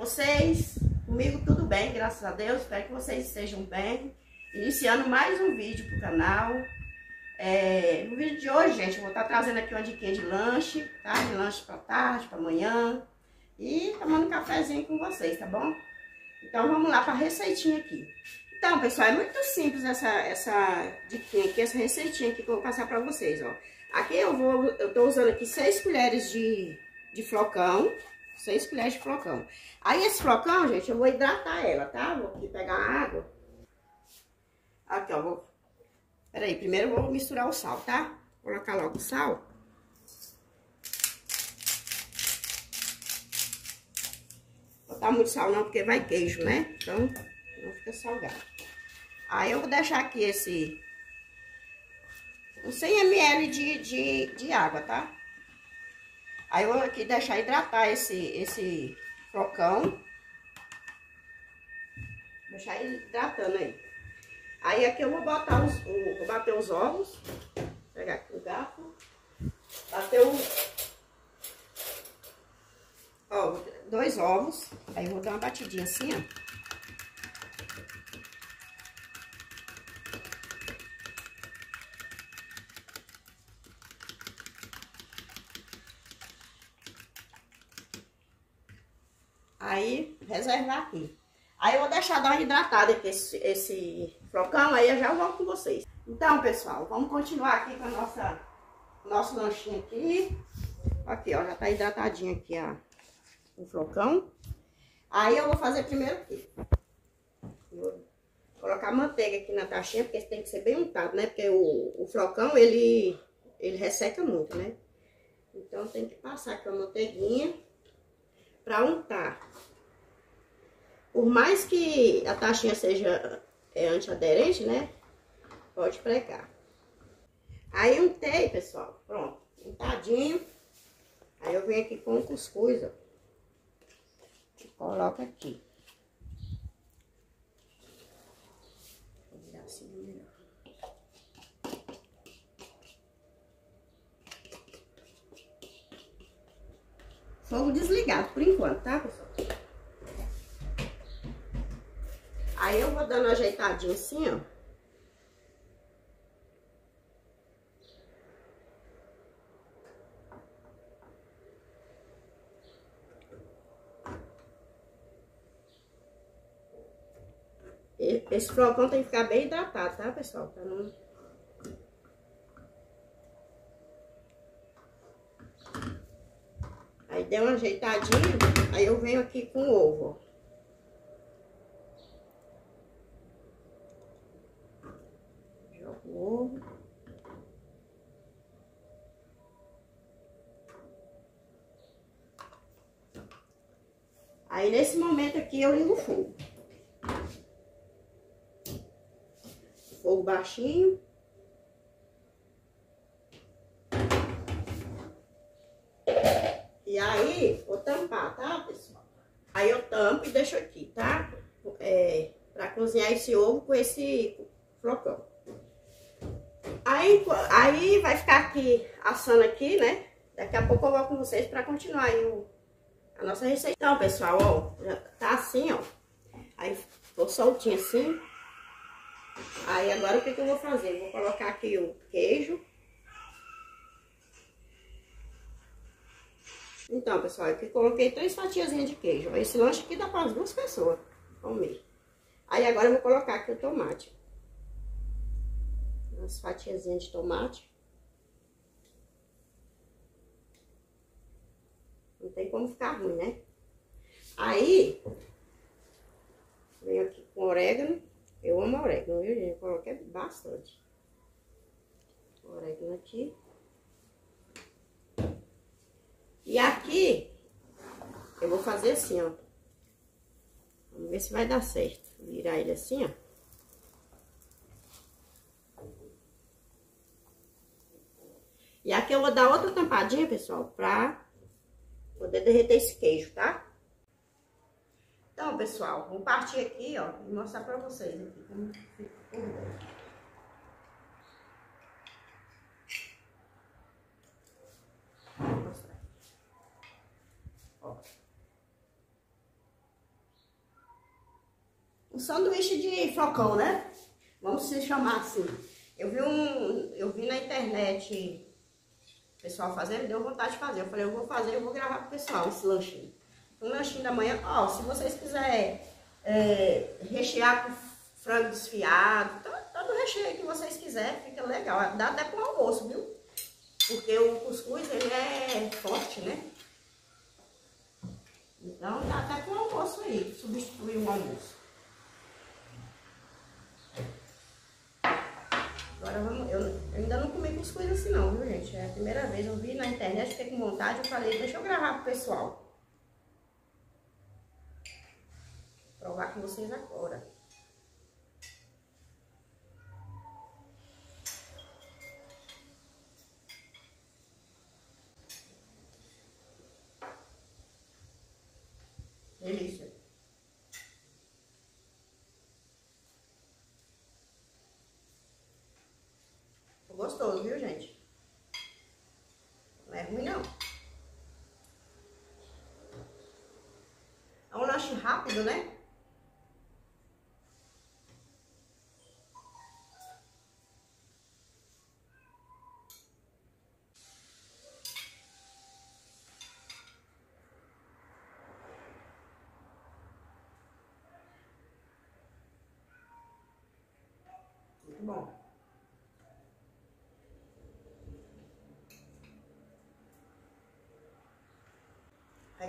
vocês? Comigo tudo bem, graças a Deus. Espero que vocês estejam bem. Iniciando mais um vídeo pro canal. É, no vídeo de hoje, gente, eu vou estar trazendo aqui uma dica de lanche, tá? De lanche para tarde, para amanhã. E tomando um cafezinho com vocês, tá bom? Então vamos lá para a receitinha aqui. Então, pessoal, é muito simples essa, essa diquinha aqui, essa receitinha aqui que eu vou passar para vocês, ó. Aqui eu vou, eu tô usando aqui seis colheres de, de flocão, seis colheres de flocão. Aí esse flocão, gente, eu vou hidratar ela, tá? Vou aqui pegar a água. Aqui, ó, vou... Peraí, primeiro eu vou misturar o sal, tá? Vou colocar logo o sal. Botar muito sal não, porque vai queijo, né? Então, não fica salgado. Aí eu vou deixar aqui esse... Uns 100 ml de, de, de água, tá? Aí eu vou aqui deixar hidratar esse, esse flocão. Deixar hidratando aí. Aí aqui eu vou botar os, o, vou bater os ovos. Pegar aqui o garfo. Bater o... Ó, dois ovos. Aí eu vou dar uma batidinha assim, ó. Aí, reservar aqui. Aí eu vou deixar dar uma hidratada esse, esse flocão, aí eu já volto com vocês. Então, pessoal, vamos continuar aqui com a nossa, nosso lanchinho aqui. Aqui, ó, já tá hidratadinho aqui, ó, o flocão. Aí eu vou fazer primeiro aqui. Vou colocar manteiga aqui na taxinha, porque tem que ser bem untado, né? Porque o, o flocão, ele, ele resseca muito, né? Então tem que passar aqui a manteiguinha para untar. Por mais que a taxinha seja é, antiaderente, né? Pode pregar. Aí untei, pessoal. Pronto. Untadinho. Aí eu venho aqui com o cuscuz, ó. Coloco aqui. Vou virar assim melhor. Fogo desligado por enquanto, tá, pessoal? Aí eu vou dando uma ajeitadinha assim, ó. Esse flocão tem que ficar bem hidratado, tá, pessoal? Pra não... deu uma ajeitadinha, aí eu venho aqui com o ovo, ó. ovo. Aí, nesse momento aqui, eu ligo o fogo. Fogo baixinho. E aí, vou tampar, tá, pessoal? Aí eu tampo e deixo aqui, tá? É, pra cozinhar esse ovo com esse flocão. Aí, aí vai ficar aqui assando aqui, né? Daqui a pouco eu vou com vocês pra continuar aí o, a nossa receita. Então, pessoal, ó, já tá assim, ó. Aí ficou soltinho assim. Aí agora o que, que eu vou fazer? Vou colocar aqui o queijo. Então, pessoal, aqui coloquei três fatiazinhas de queijo. Esse lanche aqui dá para as duas pessoas comer. Aí agora eu vou colocar aqui o tomate umas fatiazinhas de tomate. Não tem como ficar ruim, né? Aí, venho aqui com orégano. Eu amo orégano, viu, gente? Eu coloquei bastante. Orégano aqui. E aqui, eu vou fazer assim, ó. Vamos ver se vai dar certo. Virar ele assim, ó. E aqui eu vou dar outra tampadinha, pessoal, pra poder derreter esse queijo, tá? Então, pessoal, vou partir aqui, ó, e mostrar pra vocês aqui como fica por dentro. Sanduíche de flocão, né? Vamos se chamar assim. Eu vi um, eu vi na internet o pessoal fazendo, deu vontade de fazer. Eu falei, eu vou fazer, eu vou gravar pro pessoal esse lanchinho. Um lanchinho da manhã, ó, se vocês quiserem é, rechear com frango desfiado, todo, todo recheio que vocês quiserem, fica legal. Dá até pro almoço, viu? Porque o cuscuz, ele é forte, né? Então dá até pro almoço aí, substituir o almoço. Agora vamos, eu, eu, ainda não comi cuscuz assim não, viu gente? É a primeira vez, eu vi na internet, fiquei com vontade, eu falei, deixa eu gravar pro pessoal. Provar com vocês agora. Gostoso, viu, gente? Não é ruim, não. É um lanche rápido, né? Muito bom.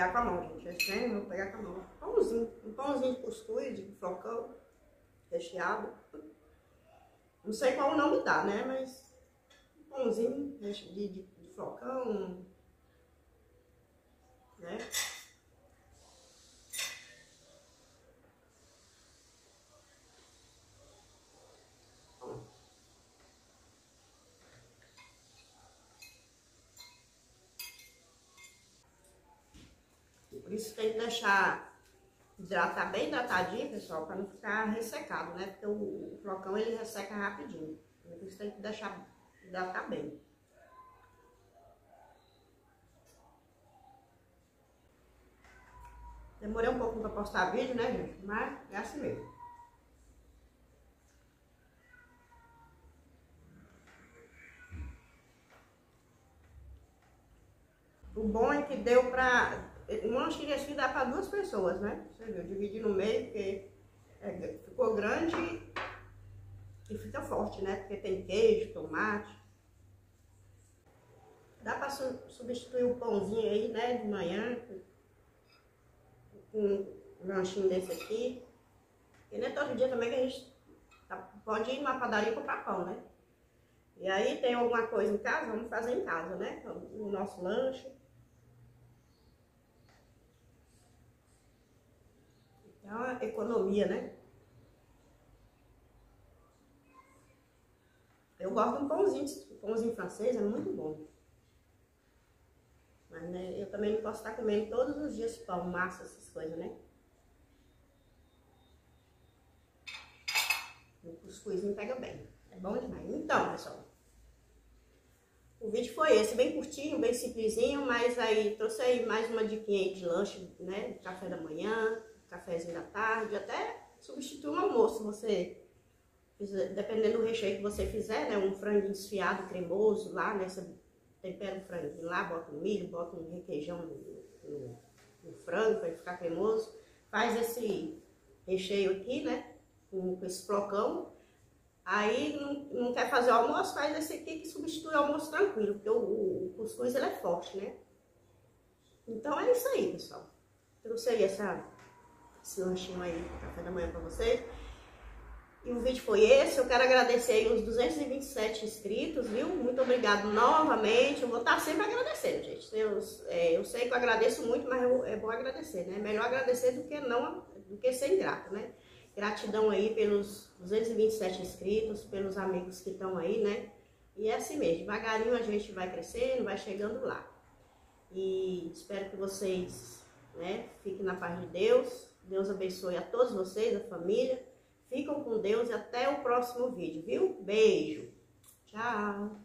Pegar com a mão, gente. Creme vou pegar com a mão. Pãozinho. Um pãozinho de cuscuz, de flocão, recheado. Não sei qual o nome dá, né? Mas um pãozinho de, de, de flocão. Né? Por isso tem que deixar hidratar bem hidratadinho, pessoal, para não ficar ressecado, né? Porque o, o flocão ele resseca rapidinho. Por isso tem que deixar hidratar bem. Demorei um pouco para postar vídeo, né, gente? Mas é assim mesmo. O bom é que deu pra um lanchinho assim dá para duas pessoas, né? Você viu, dividir no meio, porque é, ficou grande e fica forte, né? Porque tem queijo, tomate. Dá para su substituir o pãozinho aí, né, de manhã, com um lanchinho desse aqui. E não é todo dia também que a gente tá, pode ir numa padaria comprar pão, né? E aí tem alguma coisa em casa, vamos fazer em casa, né? O nosso lanche. É uma economia, né? Eu gosto de um pãozinho, um pãozinho francês, é muito bom. Mas né, eu também não posso estar comendo todos os dias pão, massa, essas coisas, né? O cuscuzinho pega bem. É bom demais. Então, pessoal, o vídeo foi esse, bem curtinho, bem simplesinho, mas aí trouxe aí mais uma diquinha de lanche, né? Café da manhã, cafezinho da tarde, até substituir um almoço, você, dependendo do recheio que você fizer, né, um frango desfiado, cremoso, lá, né, você tempera o franguinho lá, bota um milho, bota um requeijão no frango para ele ficar cremoso, faz esse recheio aqui, né, com, com esse flocão, Aí não, não, quer fazer o almoço, faz esse aqui que substitui o almoço tranquilo, porque o, o, o cuscuz ele é forte, né? Então é isso aí, pessoal. Trouxe aí essa esse lanchinho aí, café da manhã pra vocês. E o vídeo foi esse. Eu quero agradecer aí os 227 inscritos, viu? Muito obrigado novamente. Eu vou estar sempre agradecendo, gente. Eu, é, eu sei que eu agradeço muito, mas eu, é bom agradecer, né? Melhor agradecer do que não, do que ser ingrato, né? Gratidão aí pelos 227 inscritos, pelos amigos que estão aí, né? E é assim mesmo, devagarinho a gente vai crescendo, vai chegando lá. E espero que vocês, né, fiquem na paz de Deus, Deus abençoe a todos vocês, a família. Ficam com Deus e até o próximo vídeo, viu? Beijo. Tchau.